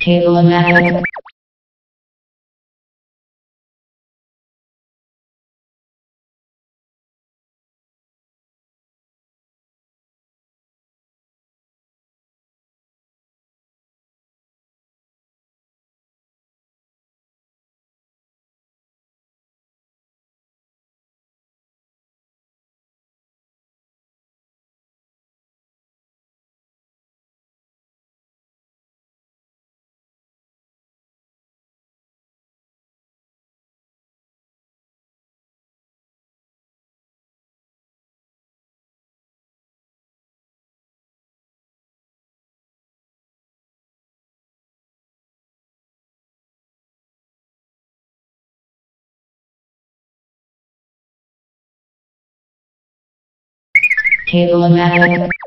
Calematic Cable-o-matic. Cable-o-matic.